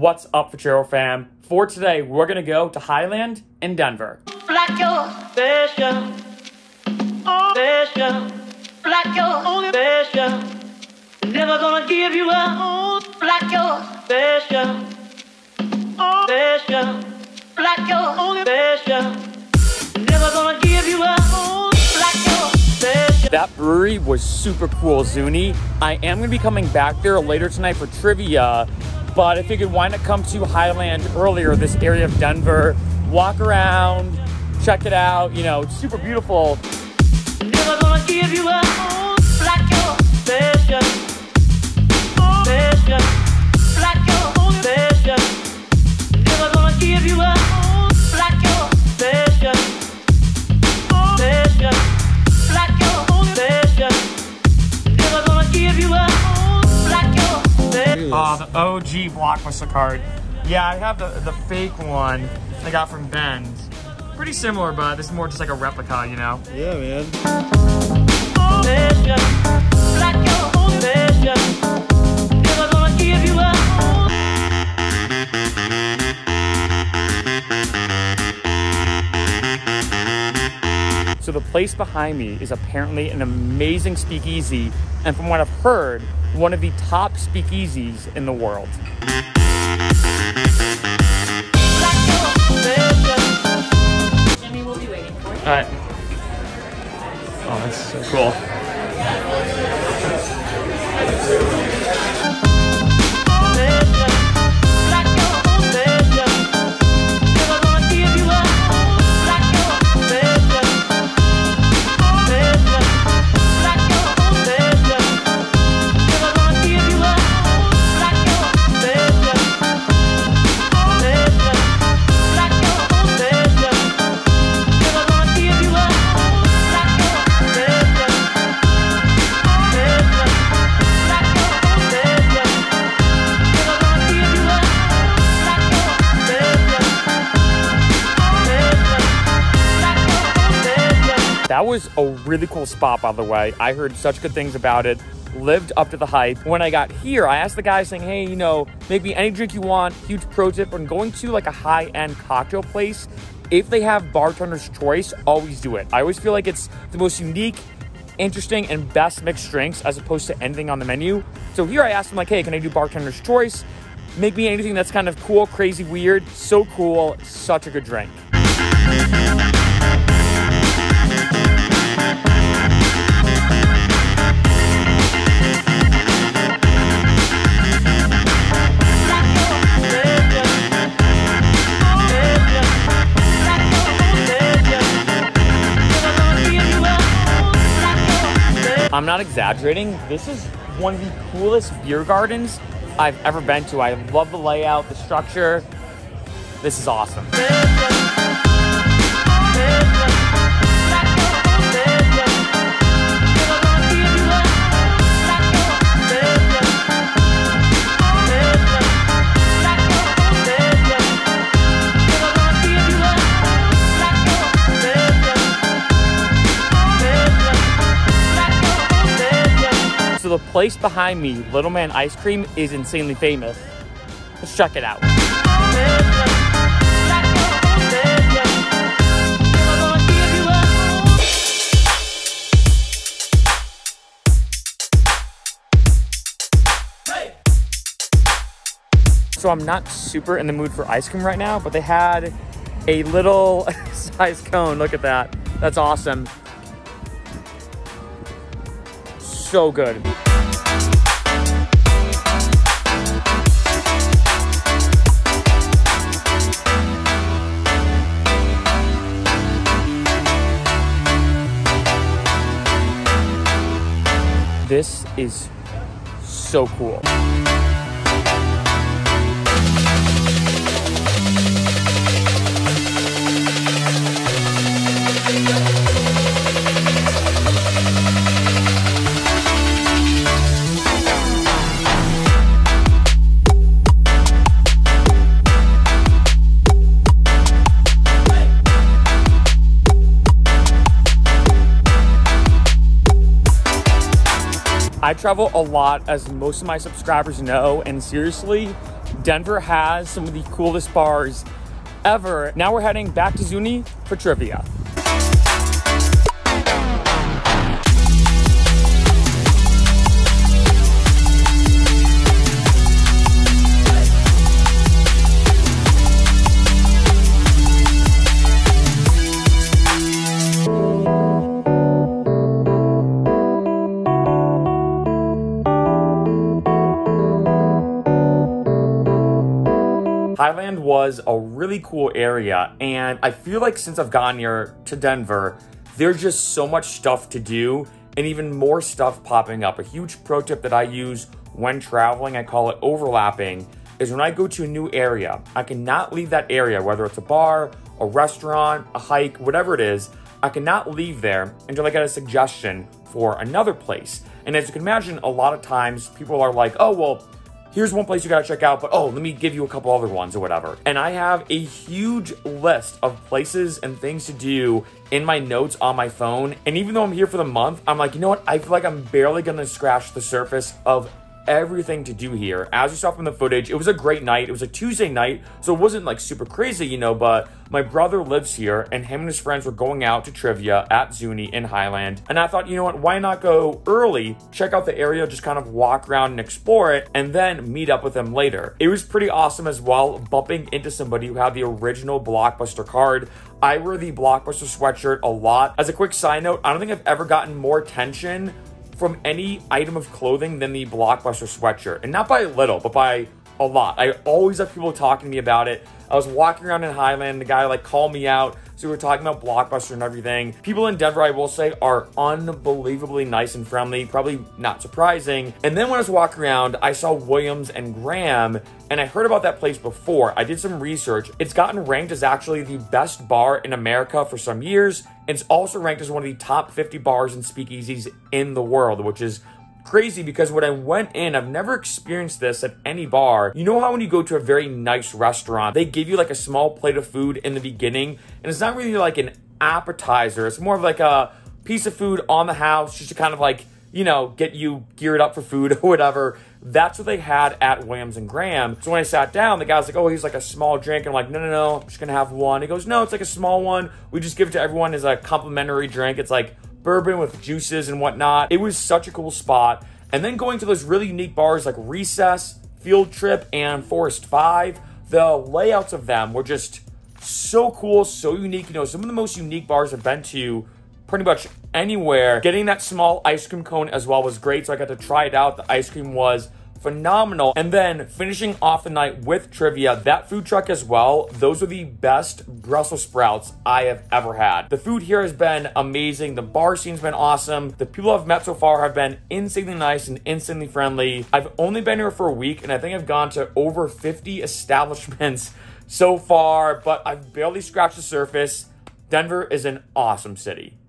What's up, Freccero fam? For today, we're gonna go to Highland in Denver. Like your special, oh. Special, like your only special. Never gonna give you up, like your special, oh. Special, like your only special. Never gonna give you up, like your special. That brewery was super cool, Zuni. I am gonna be coming back there later tonight for trivia, but I figured why not come to Highland earlier, this area of Denver, walk around, check it out. You know, it's super beautiful. OG Blockbuster card. Yeah, I have the, the fake one I got from Ben's. Pretty similar, but this is more just like a replica, you know? Yeah, man. So the place behind me is apparently an amazing speakeasy, and from what I've heard, one of the top speakeasies in the world. Like your special. Jimmy will be waiting for you. Alright. Oh, That was a really cool spot, by the way. I heard such good things about it. Lived up to the hype. When I got here, I asked the guy saying, hey, you know, make me any drink you want. Huge pro tip when going to like a high end cocktail place, if they have bartender's choice, always do it. I always feel like it's the most unique, interesting, and best mixed drinks as opposed to anything on the menu. So here I asked him, like, hey, can I do bartender's choice? Make me anything that's kind of cool, crazy, weird. So cool. Such a good drink. I'm not exaggerating. This is one of the coolest beer gardens I've ever been to. I love the layout, the structure. This is awesome. The place behind me, Little Man Ice Cream, is insanely famous. Let's check it out. So I'm not super in the mood for ice cream right now, but they had a little size cone. Look at that. That's awesome. So good. This is so cool. I travel a lot, as most of my subscribers know, and seriously, Denver has some of the coolest bars ever. Now we're heading back to Zuni for trivia. Highland was a really cool area, and I feel like since I've gotten here to Denver, there's just so much stuff to do and even more stuff popping up. A huge pro tip that I use when traveling, I call it overlapping, is when I go to a new area, I cannot leave that area, whether it's a bar, a restaurant, a hike, whatever it is, I cannot leave there until I get a suggestion for another place. And as you can imagine, a lot of times people are like, oh, well, here's one place you gotta check out, but oh, let me give you a couple other ones or whatever. And I have a huge list of places and things to do in my notes on my phone. And even though I'm here for the month, I'm like, you know what? I feel like I'm barely gonna scratch the surface of everything to do here. As you saw from the footage, it was a great night. It was a Tuesday night, so it wasn't like super crazy, you know, but my brother lives here and him and his friends were going out to trivia at Zuni in Highland. And I thought, you know what, why not go early, check out the area, just kind of walk around and explore it, and then meet up with them later. It was pretty awesome as well, bumping into somebody who had the original Blockbuster card. I wear the Blockbuster sweatshirt a lot. As a quick side note, I don't think I've ever gotten more attention from any item of clothing than the Blockbuster sweatshirt. And not by a little, but by a lot. I always have people talking to me about it. I was walking around in Highland, the guy like called me out. So we were talking about Blockbuster and everything. People in Denver, I will say, are unbelievably nice and friendly. Probably not surprising. And then when I was walking around, I saw Williams and Graham, and I heard about that place before. I did some research. It's gotten ranked as actually the best bar in America for some years. It's also ranked as one of the top 50 bars and speakeasies in the world, which is crazy because when I went in, I've never experienced this at any bar. You know how when you go to a very nice restaurant, they give you like a small plate of food in the beginning, and it's not really like an appetizer. It's more of like a piece of food on the house just to kind of like, you know, get you geared up for food or whatever. That's what they had at Williams and Graham. So when I sat down, the guy's like, oh, he's like a small drink. And I'm like, no, no, no, I'm just gonna have one. He goes, no, it's like a small one. We just give it to everyone as a complimentary drink. It's like bourbon with juices and whatnot. It was such a cool spot. And then going to those really unique bars like Recess, Field Trip, and Forest 5, the layouts of them were just so cool, so unique. You know, some of the most unique bars I've been to pretty much anywhere. Getting that small ice cream cone as well was great, so I got to try it out. The ice cream was phenomenal. And then finishing off the night with trivia, that food truck as well, those are the best Brussels sprouts I have ever had. The food here has been amazing. The bar scene's been awesome. The people I've met so far have been insanely nice and instantly friendly. I've only been here for a week and I think I've gone to over 50 establishments so far, but I've barely scratched the surface. Denver is an awesome city.